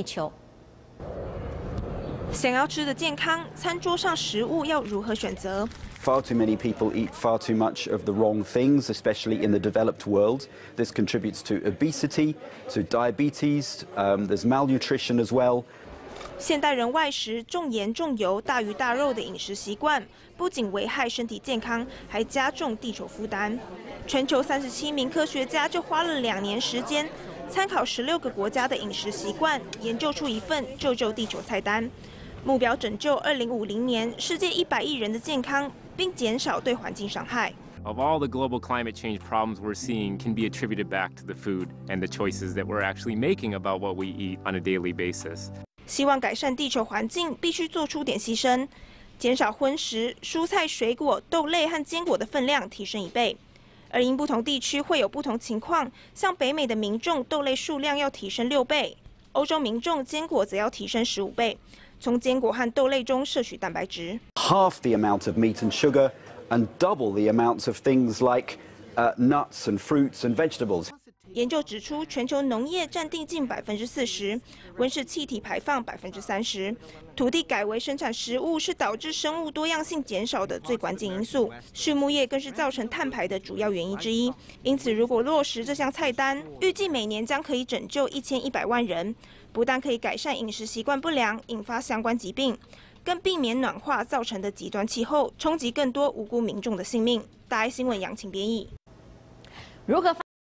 地球。想要吃的健康，餐桌上食物要如何选择？Far too many people eat far too much of the wrong things, especially in the developed world. This contributes to obesity, to diabetes. Um, there's malnutrition as well. 现代人外食重盐重油、大鱼大肉的饮食习惯，不仅危害身体健康，还加重地球负担。全球三十七名科学家就花了两年时间，参考十六个国家的饮食习惯，研究出一份救救地球菜单。目标拯救二零五零年世界一百亿人的健康，并减少对环境伤害。Of all the global climate change problems we're seeing can be attributed back to the food and the choices that we're actually making about what we eat on a daily basis. 希望改善地球环境，必须做出点牺牲，减少荤食，蔬菜、水果、豆类和坚果的分量提升一倍。而因不同地区会有不同情况，像北美的民众豆类数量要提升六倍，欧洲民众坚果则要提升十五倍。从坚果和豆类中摄取蛋白质。Half the amount of meat and sugar, and double the amounts of things like nuts and fruits and vegetables. 研究指出，全球农业占地近百分之四十，温室气体排放百分之三十，土地改为生产食物是导致生物多样性减少的最关键因素。畜牧业更是造成碳排的主要原因之一。因此，如果落实这项菜单，预计每年将可以拯救一千一百万人。不但可以改善饮食习惯不良，引发相关疾病，更避免暖化造成的极端气候冲击更多无辜民众的性命。大爱新闻杨晴编译。如何？